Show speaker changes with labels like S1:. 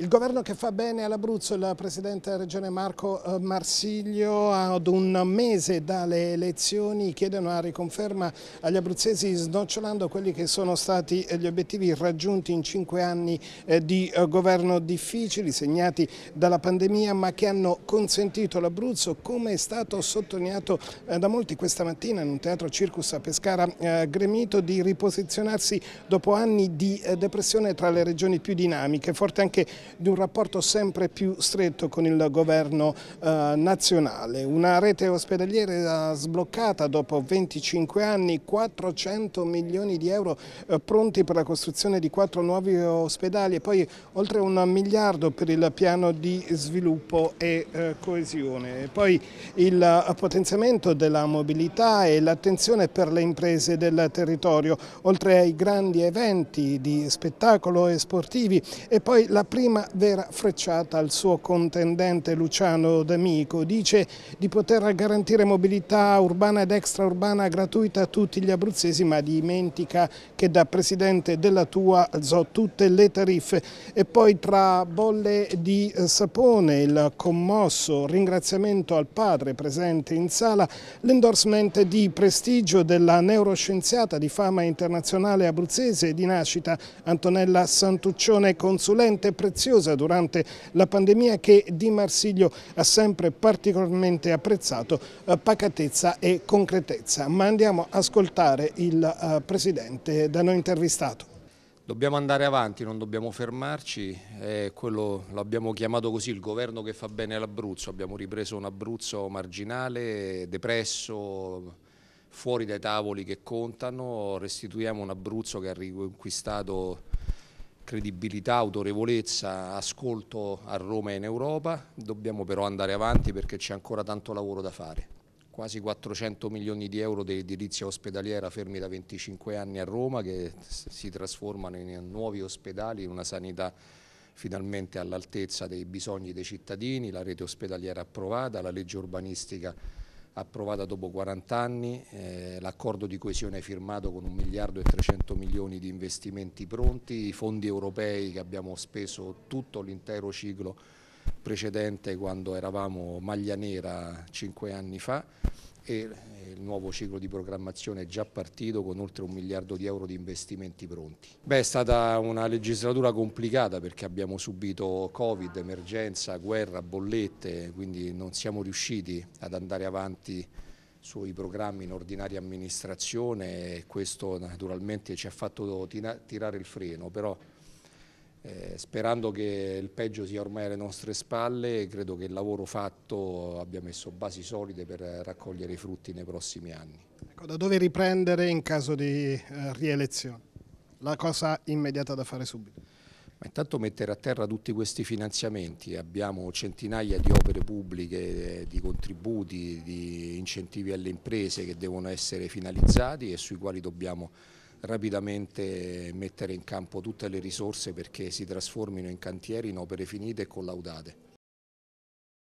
S1: Il governo che fa bene all'Abruzzo, il Presidente della Regione Marco eh, Marsiglio ad un mese dalle elezioni chiede una riconferma agli abruzzesi snocciolando quelli che sono stati gli obiettivi raggiunti in cinque anni eh, di eh, governo difficili segnati dalla pandemia ma che hanno consentito all'Abruzzo come è stato sottolineato da molti questa mattina in un teatro Circus a Pescara Gremito di riposizionarsi dopo anni di depressione tra le regioni più dinamiche, forte anche di un rapporto sempre più stretto con il governo eh, nazionale. Una rete ospedaliera sbloccata dopo 25 anni, 400 milioni di euro eh, pronti per la costruzione di quattro nuovi ospedali e poi oltre un miliardo per il piano di sviluppo e eh, coesione. E poi il eh, potenziamento della mobilità e l'attenzione per le imprese del territorio, oltre ai grandi eventi di spettacolo e sportivi e poi la prima prima vera frecciata al suo contendente Luciano D'Amico. Dice di poter garantire mobilità urbana ed extraurbana gratuita a tutti gli abruzzesi, ma dimentica che da presidente della Tua alzò tutte le tariffe. E poi tra bolle di sapone, il commosso ringraziamento al padre presente in sala, l'endorsement di prestigio della neuroscienziata di fama internazionale abruzzese di nascita Antonella Santuccione, consulente prezioso preziosa durante la pandemia che Di Marsiglio ha sempre particolarmente apprezzato, eh, pacatezza e concretezza. Ma andiamo a ascoltare il eh, Presidente da noi intervistato.
S2: Dobbiamo andare avanti, non dobbiamo fermarci, l'abbiamo chiamato così il governo che fa bene l'Abruzzo, abbiamo ripreso un Abruzzo marginale, depresso, fuori dai tavoli che contano, restituiamo un Abruzzo che ha riconquistato credibilità, autorevolezza, ascolto a Roma e in Europa, dobbiamo però andare avanti perché c'è ancora tanto lavoro da fare. Quasi 400 milioni di euro di edilizia ospedaliera fermi da 25 anni a Roma che si trasformano in nuovi ospedali, in una sanità finalmente all'altezza dei bisogni dei cittadini, la rete ospedaliera approvata, la legge urbanistica approvata dopo 40 anni, eh, l'accordo di coesione firmato con un miliardo e 300 milioni di investimenti pronti, i fondi europei che abbiamo speso tutto l'intero ciclo precedente quando eravamo maglia nera cinque anni fa e il nuovo ciclo di programmazione è già partito con oltre un miliardo di euro di investimenti pronti. Beh, è stata una legislatura complicata perché abbiamo subito Covid, emergenza, guerra, bollette, quindi non siamo riusciti ad andare avanti sui programmi in ordinaria amministrazione e questo naturalmente ci ha fatto tirare il freno, però eh, sperando che il peggio sia ormai alle nostre spalle, credo che il lavoro fatto abbia messo basi solide per raccogliere i frutti nei prossimi anni.
S1: Ecco, da dove riprendere in caso di eh, rielezione? La cosa immediata da fare subito?
S2: Ma intanto mettere a terra tutti questi finanziamenti, abbiamo centinaia di opere pubbliche, di contributi, di incentivi alle imprese che devono essere finalizzati e sui quali dobbiamo rapidamente mettere in campo tutte le risorse perché si trasformino in cantieri in opere finite e collaudate.